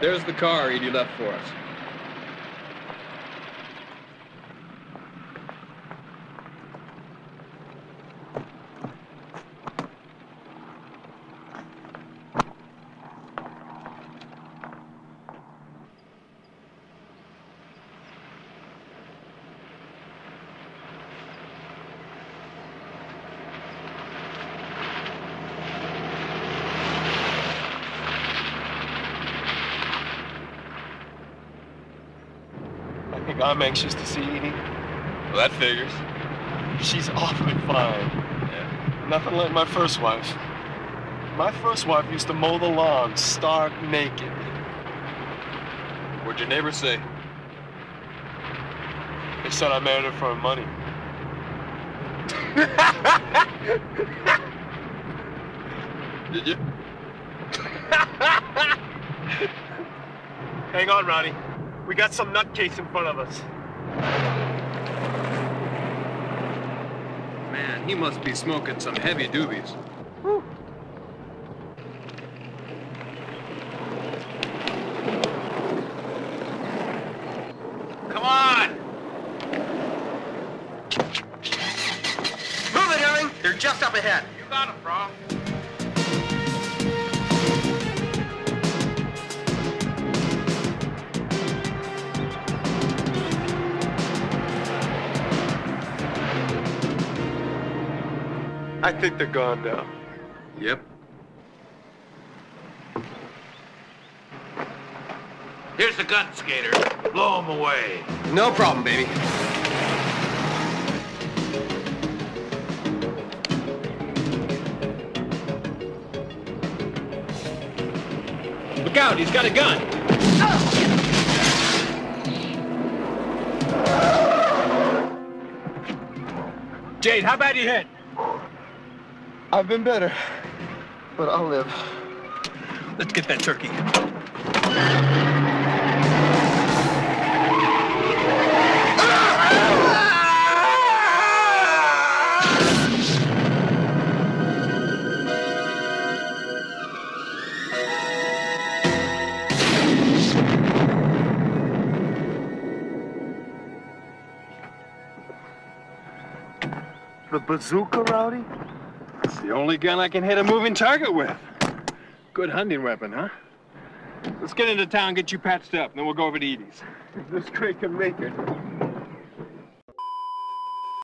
There's the car Edy left for us. I think I'm anxious to see Edy. Well, that figures. She's awfully fine. Yeah. Nothing like my first wife. My first wife used to mow the lawn stark naked. What'd your neighbors say? They said I married her for her money. Did you? Hang on, Ronnie. We got some nutcase in front of us. Man, he must be smoking some heavy doobies. Come on! Move it, Herring! They're just up ahead. You got it, bro. I think they're gone now. Yep. Here's the gun, skater. Blow him away. No problem, baby. Look out, he's got a gun. Jade, how bad you hit? I've been better, but I'll live. Let's get that turkey. The bazooka, Rowdy? It's the only gun I can hit a moving target with. Good hunting weapon, huh? Let's get into town, get you patched up, and then we'll go over to Edy's. If this crate can make it,